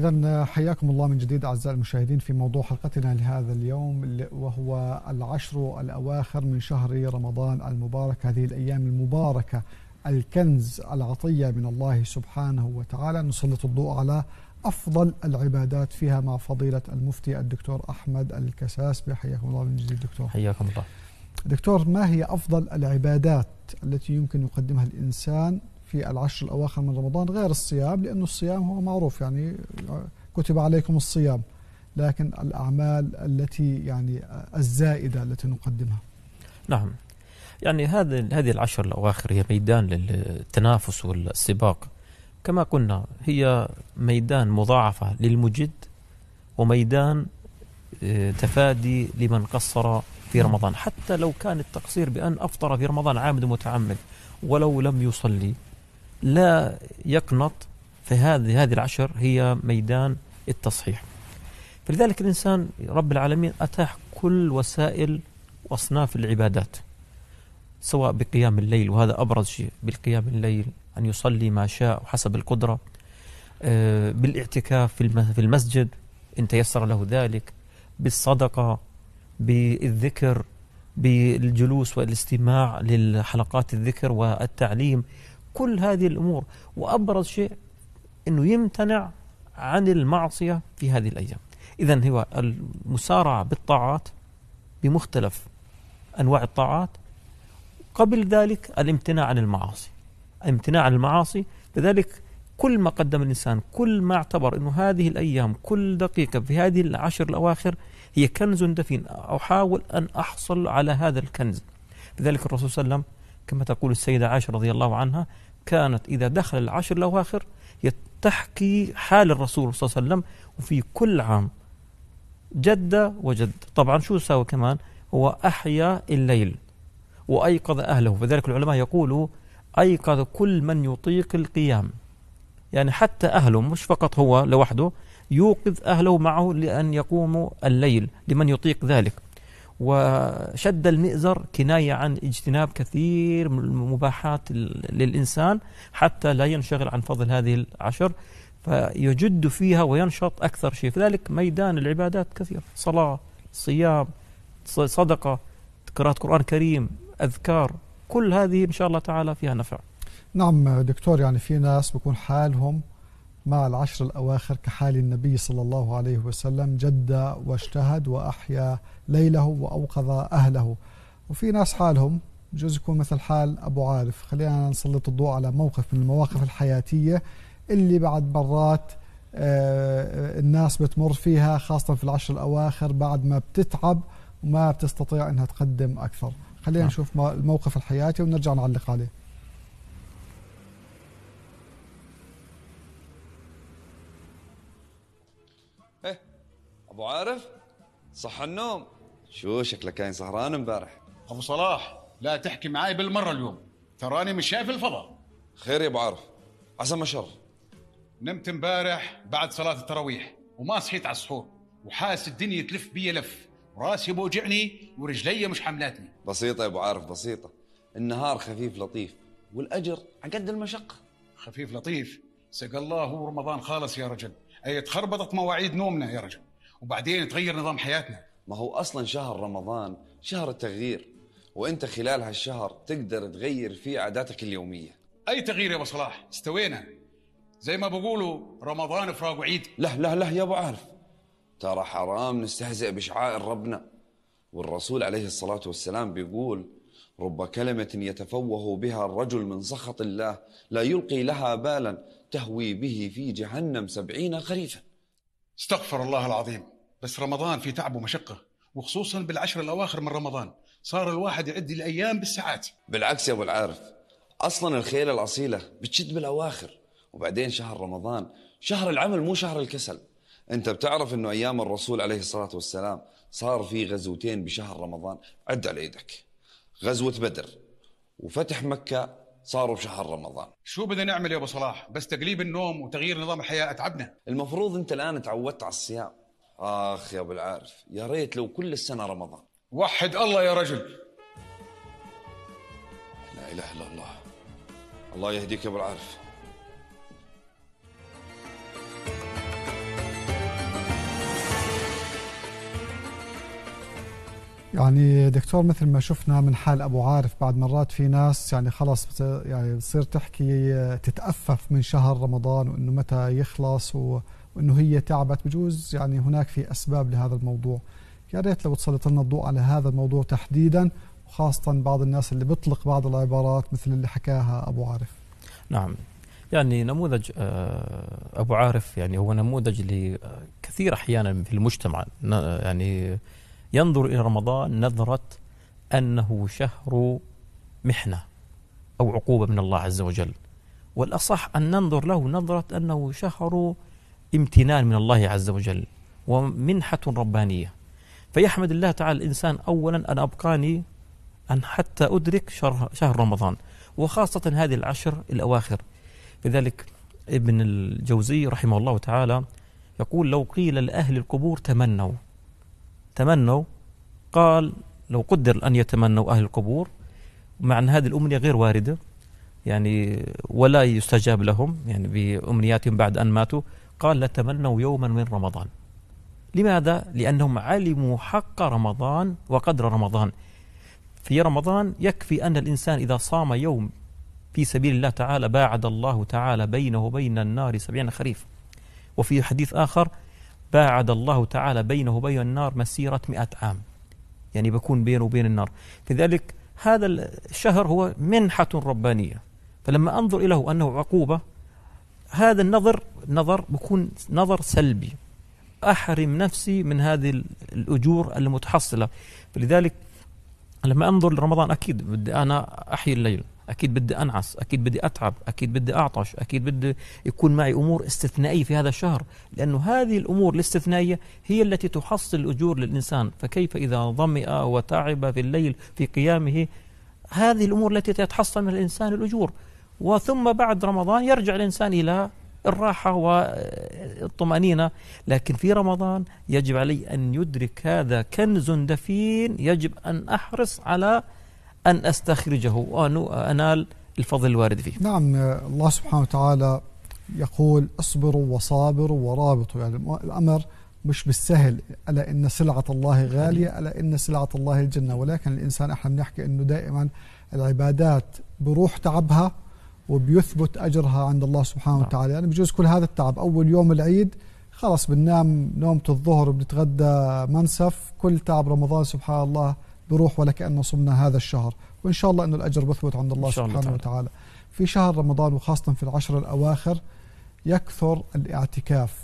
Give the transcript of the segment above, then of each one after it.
إذا حياكم الله من جديد أعزائي المشاهدين في موضوع حلقتنا لهذا اليوم وهو العشر الأواخر من شهر رمضان المبارك هذه الأيام المباركة الكنز العطية من الله سبحانه وتعالى. نسلط الضوء على أفضل العبادات فيها مع فضيلة المفتي الدكتور أحمد الكساس. حياكم الله من جديد دكتور. حياكم الله. دكتور ما هي أفضل العبادات التي يمكن يقدمها الإنسان في العشر الأواخر من رمضان غير الصيام لأنه الصيام هو معروف يعني كتب عليكم الصيام لكن الأعمال التي يعني الزائدة التي نقدمها. نعم. يعني هذه هذه العشر الأواخر هي ميدان للتنافس والسباق. كما قلنا هي ميدان مضاعفة للمجد وميدان آه، تفادي لمن قصر في رمضان. حتى لو كان التقصير بأن أفطر في رمضان عامد متعمد ولو لم يصلي لا يقنط في هذه العشر هي ميدان التصحيح. فلذلك الإنسان رب العالمين أتاح كل وسائل وأصناف العبادات سواء بقيام الليل وهذا أبرز شيء بالقيام الليل أن يصلي ما شاء حسب القدرة آه، بالإعتكاف في المسجد إن تيسر له ذلك بالصدقة بالذكر بالجلوس والاستماع للحلقات الذكر والتعليم. كل هذه الأمور. وأبرز شيء أنه يمتنع عن المعصية في هذه الأيام. إذا هو المسارعة بالطاعات بمختلف أنواع الطاعات. قبل ذلك الامتناع عن المعاصي. الامتناع عن المعاصي لذلك كل ما قدم الإنسان كل ما اعتبر أنه هذه الأيام كل دقيقة في هذه العشر الأواخر هي كنز دفين. أحاول أن أحصل على هذا الكنز. لذلك الرسول صلى الله عليه وسلم كما تقول السيدة عائشة رضي الله عنها كانت إذا دخل العشر الأواخر تحكي حال الرسول صلى الله عليه وسلم وفي كل عام جد وجد. طبعا شو سوى كمان؟ هو أحيا الليل وأيقظ أهله. فذلك العلماء يقولوا أيقظ كل من يطيق القيام. يعني حتى أهله مش فقط هو لوحده يوقظ أهله معه لأن يقوموا الليل لمن يطيق ذلك. وشد المئزر كناية عن اجتناب كثير من المباحات للإنسان حتى لا ينشغل عن فضل هذه العشر فيجد فيها وينشط أكثر شيء. فذلك ميدان العبادات كثير. صلاة صيام صدقة قراءة قرآن كريم أذكار كل هذه إن شاء الله تعالى فيها نفع. نعم دكتور يعني في ناس بكون حالهم مع العشر الأواخر كحال النبي صلى الله عليه وسلم جد واجتهد وأحيا ليله وأوقظ أهله. وفي ناس حالهم بجوز يكون مثل حال أبو عارف. خلينا نسلط الضوء على موقف من المواقف الحياتية اللي بعد مرات آه، الناس بتمر فيها خاصة في العشر الأواخر بعد ما بتتعب وما بتستطيع أنها تقدم أكثر. خلينا نعم. نشوف الموقف الحياتي ونرجع نعلق عليه. أبو عارف صح النوم. شو شكلك كاين سهران امبارح؟ أبو صلاح لا تحكي معاي بالمرة اليوم. تراني مش شايف الفضاء. خير يا أبو عارف. عسى ما شر. نمت امبارح بعد صلاة التراويح وما صحيت على السحور وحاس الدنيا تلف بي لف. راسي بوجعني ورجلي مش حملاتني بسيطة يا أبو عارف بسيطة. النهار خفيف لطيف والأجر عقد المشقة. خفيف لطيف. سق الله رمضان خالص يا رجل. اي تخربطت مواعيد نومنا يا رجل. وبعدين تغير نظام حياتنا. ما هو أصلا شهر رمضان شهر التغيير وأنت خلال هالشهر تقدر تغير فيه عاداتك اليومية. أي تغيير يا أبو صلاح؟ استوينا. زي ما بقولوا رمضان فراق وعيد. لا لا لا يا أبو عارف. ترى حرام نستهزئ بشعائر ربنا. والرسول عليه الصلاة والسلام بيقول رب كلمة يتفوه بها الرجل من سخط الله لا يلقي لها بالا تهوي به في جهنم سبعين خريفا. استغفر الله العظيم. بس رمضان في تعب ومشقة وخصوصا بالعشر الأواخر من رمضان. صار الواحد يعد الأيام بالساعات. بالعكس يا أبو العارف أصلا الخيل الأصيلة بتشد بالأواخر وبعدين شهر رمضان شهر العمل مو شهر الكسل. أنت بتعرف أنه أيام الرسول عليه الصلاة والسلام صار في غزوتين بشهر رمضان عد على يدك غزوة بدر وفتح مكة صاروا بشهر رمضان. شو بدنا نعمل يا أبو صلاح؟ بس تقليب النوم وتغيير نظام الحياة أتعبنا. المفروض أنت الآن تعودت على الصيام. آخ يا أبو العارف يا ريت لو كل السنة رمضان. وحد الله يا رجل. لا إله إلا الله. الله يهديك يا أبو العارف. يعني دكتور مثل ما شفنا من حال أبو عارف بعد مرات في ناس يعني خلص يعني بتصير تحكي تتأفف من شهر رمضان وإنه متى يخلص وإنه هي تعبت. بجوز يعني هناك في أسباب لهذا الموضوع. يا ريت لو تسلط لنا الضوء على هذا الموضوع تحديدا وخاصة بعض الناس اللي بيطلق بعض العبارات مثل اللي حكاها أبو عارف. نعم. يعني نموذج آه، أبو عارف يعني هو نموذج لكثير أحيانا في المجتمع. يعني ينظر إلى رمضان نظرة أنه شهر محنة أو عقوبة من الله عز وجل. والأصح أن ننظر له نظرة أنه شهر امتنان من الله عز وجل ومنحة ربانية. فيحمد الله تعالى الإنسان أولا أن أبقاني أن حتى أدرك شهر, رمضان وخاصة هذه العشر الأواخر. لذلك ابن الجوزي رحمه الله تعالى يقول لو قيل لأهل القبور تمنوا تمنوا قال لو قدر أن يتمنوا أهل القبور مع أن هذه الأمنية غير واردة يعني ولا يستجاب لهم يعني بأمنياتهم بعد أن ماتوا قال لتمنوا يوما من رمضان. لماذا؟ لأنهم علموا حق رمضان وقدر رمضان. في رمضان يكفي أن الإنسان إذا صام يوم في سبيل الله تعالى باعد الله تعالى بينه وبين النار سبعين خريف وفي حديث آخر باعد الله تعالى بينه وبين النار مسيرة مئة عام. يعني بكون بينه وبين النار. لذلك هذا الشهر هو منحة ربانية. فلما أنظر إليه أنه عقوبة هذا النظر نظر بكون نظر سلبي. أحرم نفسي من هذه الأجور المتحصلة. فلذلك لما أنظر لرمضان أكيد بدي أنا أحيي الليل. أكيد بدي أنعس أكيد بدي أتعب أكيد بدي أعطش أكيد بدي يكون معي أمور استثنائية في هذا الشهر لأنه هذه الأمور الاستثنائية هي التي تحصل الاجور للإنسان. فكيف إذا ظمئ وتعب في الليل في قيامه هذه الأمور التي تتحصل من الإنسان الأجور. وثم بعد رمضان يرجع الإنسان إلى الراحة والطمأنينة. لكن في رمضان يجب علي أن يدرك هذا كنز دفين يجب أن أحرص على أن أستخرجه وانال الفضل الوارد فيه. نعم الله سبحانه وتعالى يقول اصبروا وصابروا ورابطوا يعني الأمر مش بالسهل. ألا إن سلعة الله غالية ألا إن سلعة الله الجنة. ولكن الإنسان إحنا بنحكي إنه دائما العبادات بروح تعبها وبيثبت أجرها عند الله سبحانه نعم. وتعالى. يعني بجوز كل هذا التعب. أول يوم العيد خلص بننام نومة الظهر وبنتغدى منسف. كل تعب رمضان سبحان الله بروح ولا كأنه صمنا هذا الشهر. وإن شاء الله أنه الأجر بثبت عند الله الله سبحانه تعالى. وتعالى. في شهر رمضان وخاصة في العشر الأواخر يكثر الاعتكاف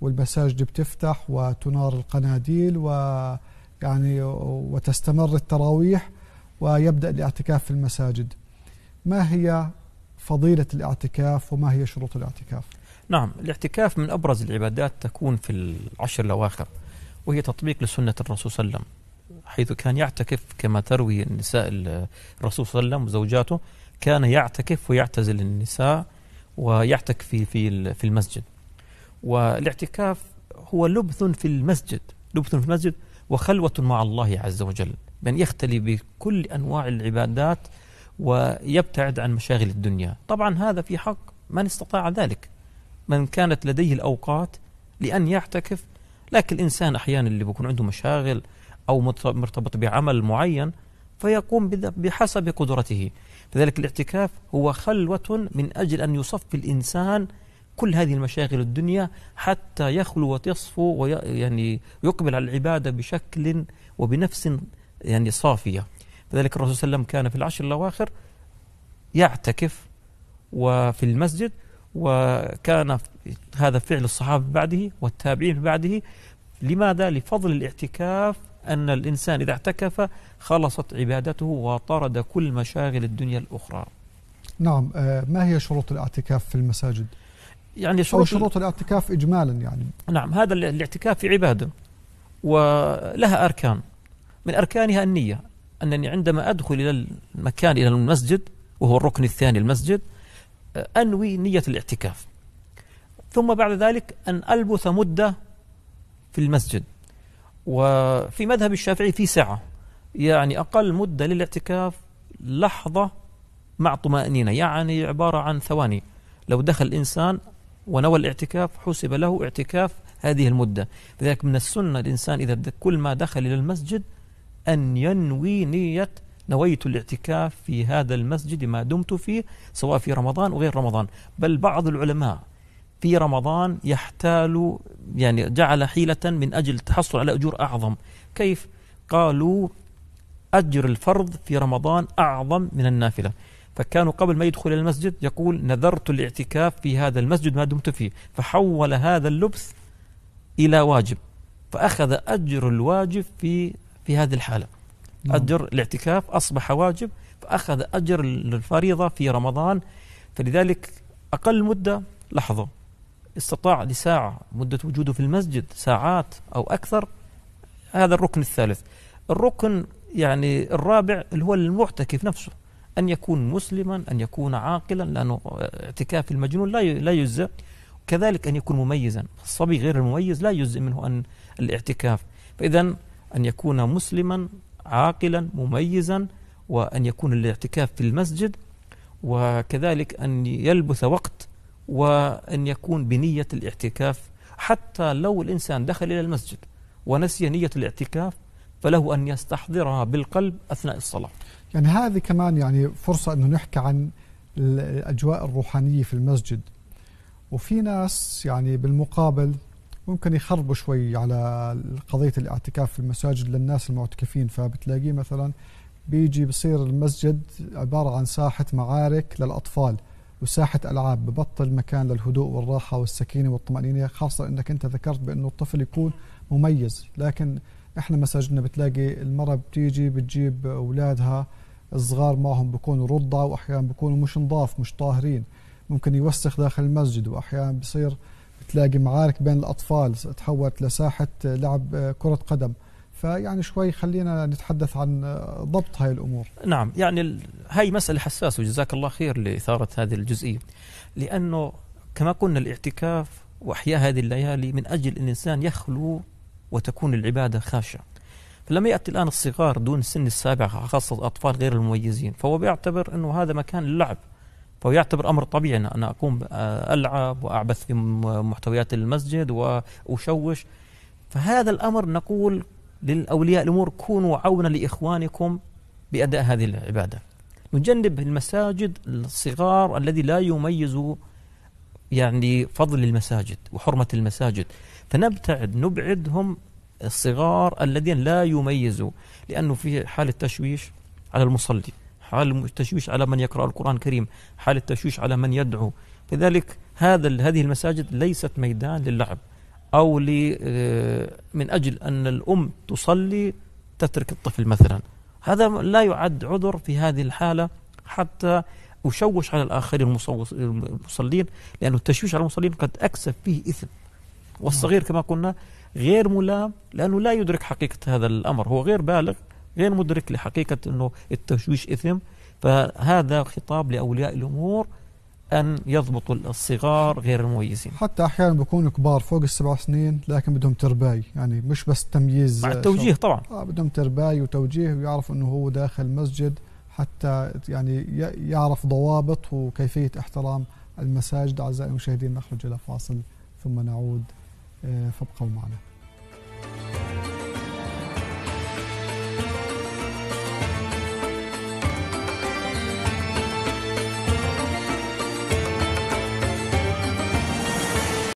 والمساجد بتفتح وتنار القناديل ويعني وتستمر التراويح ويبدأ الاعتكاف في المساجد. ما هي فضيلة الاعتكاف وما هي شروط الاعتكاف؟ نعم الاعتكاف من أبرز العبادات تكون في العشر الأواخر وهي تطبيق لسنة الرسول صلى الله عليه وسلم. حيث كان يعتكف كما تروي النساء ال- الرسول صلى الله عليه وسلم وزوجاته كان يعتكف ويعتزل النساء ويعتكف في في في المسجد. والاعتكاف هو لبث في المسجد لبث في المسجد وخلوة مع الله عز وجل بأن يختلي بكل أنواع العبادات ويبتعد عن مشاغل الدنيا. طبعا هذا في حق من استطاع ذلك من كانت لديه الأوقات لأن يعتكف لكن الإنسان أحيانا اللي بيكون عنده مشاغل أو مرتبط بعمل معين فيقوم بحسب قدرته. لذلك الاعتكاف هو خلوة من أجل أن يصفي الإنسان كل هذه المشاغل الدنيا حتى يخلو وتصفو ويعني يقبل على العبادة بشكل وبنفس يعني صافية. لذلك الرسول صلى الله عليه وسلم كان في العشر الأواخر يعتكف وفي المسجد وكان هذا فعل الصحابة بعده والتابعين بعده. لماذا؟ لفضل الاعتكاف أن الإنسان إذا اعتكف خلصت عبادته وطرد كل مشاغل الدنيا الأخرى. نعم آه، ما هي شروط الاعتكاف في المساجد؟ يعني أو شروط شروط الاعتكاف إجمالا يعني؟ نعم هذا ال- الاعتكاف في عبادة ولها أركان. من أركانها النية أنني عندما أدخل إلى المكان إلى المسجد وهو الركن الثاني المسجد آه، أنوي نية الاعتكاف. ثم بعد ذلك أن ألبث مدة في المسجد. وفي مذهب الشافعي في ساعة يعني أقل مدة للاعتكاف لحظة مع طمأنينة. يعني عبارة عن ثواني. لو دخل الإنسان ونوى الاعتكاف حسب له اعتكاف هذه المدة. لذلك من السنة الإنسان إذا كل ما دخل إلى المسجد أن ينوي نية نويت الاعتكاف في هذا المسجد ما دمت فيه سواء في رمضان وغير رمضان. بل بعض العلماء في رمضان يحتال يعني جعل حيلة من أجل التحصل على أجور أعظم. كيف؟ قالوا أجر الفرض في رمضان أعظم من النافلة. فكانوا قبل ما يدخل المسجد يقول نذرت الاعتكاف في هذا المسجد ما دمت فيه. فحول هذا اللبث إلى واجب. فأخذ أجر الواجب في في هذه الحالة. نعم. أجر الاعتكاف أصبح واجب فأخذ أجر الفريضة في رمضان. فلذلك أقل مدة لحظة. استطاع لساعة مدة وجوده في المسجد ساعات أو أكثر هذا الركن الثالث. الركن يعني الرابع اللي هو المعتكف نفسه أن يكون مسلما أن يكون عاقلا لأنه اعتكاف المجنون لا لا يجزئ كذلك أن يكون مميزا الصبي غير المميز لا يجزئ منه أن الاعتكاف. فإذا أن يكون مسلما عاقلا مميزا وأن يكون الاعتكاف في المسجد وكذلك أن يلبث وقت وأن يكون بنية الاعتكاف حتى لو الإنسان دخل إلى المسجد ونسي نية الاعتكاف فله أن يستحضرها بالقلب أثناء الصلاة. يعني هذه كمان يعني فرصة أنه نحكي عن الأجواء الروحانية في المسجد. وفي ناس يعني بالمقابل ممكن يخربوا شوي على قضية الاعتكاف في المساجد للناس المعتكفين. فبتلاقيه مثلا بيجي بصير المسجد عبارة عن ساحة معارك للأطفال. وساحة ألعاب ببطل مكان للهدوء والراحة والسكينة والطمأنينة خاصة أنك أنت ذكرت بأنه الطفل يكون مميز. لكن إحنا مساجدنا بتلاقي المرأة بتيجي بتجيب أولادها الصغار معهم بيكونوا رضع وأحيانا بيكونوا مش نضاف مش طاهرين. ممكن يوسخ داخل المسجد وأحيانا بصير بتلاقي معارك بين الأطفال تحولت لساحة لعب كرة قدم. فيعني شوي خلينا نتحدث عن ضبط هاي الأمور. نعم يعني هاي مسألة حساسة وجزاك الله خير لإثارة هذه الجزئية. لأنه كما قلنا الاعتكاف وأحياء هذه الليالي من أجل أن الإنسان يخلو وتكون العبادة خاشعة. فلما يأتي الآن الصغار دون سن السابعة خاصة الأطفال غير المميزين فهو بيعتبر أنه هذا مكان اللعب فهو يعتبر أمر طبيعي. أن أنا أقوم ألعب وأعبث في محتويات المسجد وأشوش. فهذا الأمر نقول للأولياء الأمور كونوا عونا لإخوانكم بأداء هذه العبادة. نجنب المساجد الصغار الذي لا يميز يعني فضل المساجد وحرمة المساجد. فنبتعد نبعدهم الصغار الذين لا يميزوا لأنه في حالة تشويش على المصلي حال التشويش على من يقرأ القرآن الكريم حال التشويش على من يدعو. لذلك هذا هذه المساجد ليست ميدان للعب. أو آه، من أجل أن الأم تصلي تترك الطفل مثلا. هذا لا يعد عذر في هذه الحالة حتى أشوش على الآخرين المصلين لأن التشويش على المصلين قد أكسب فيه إثم. والصغير كما قلنا غير ملام لأنه لا يدرك حقيقة هذا الأمر. هو غير بالغ غير مدرك لحقيقة أنه التشويش إثم. فهذا خطاب لأولياء الأمور أن يضبطوا الصغار غير المميزين. حتى أحيانا بيكونوا كبار فوق السبع سنين لكن بدهم ترباي يعني مش بس تمييز مع التوجيه طبعا. آه بدهم ترباي وتوجيه ويعرف أنه هو داخل المسجد حتى يعني يعرف ضوابط وكيفية احترام المساجد. أعزائي المشاهدين نخرج إلى فاصل ثم نعود آه، فابقوا معنا.